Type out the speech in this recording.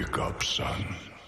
Wake up, son.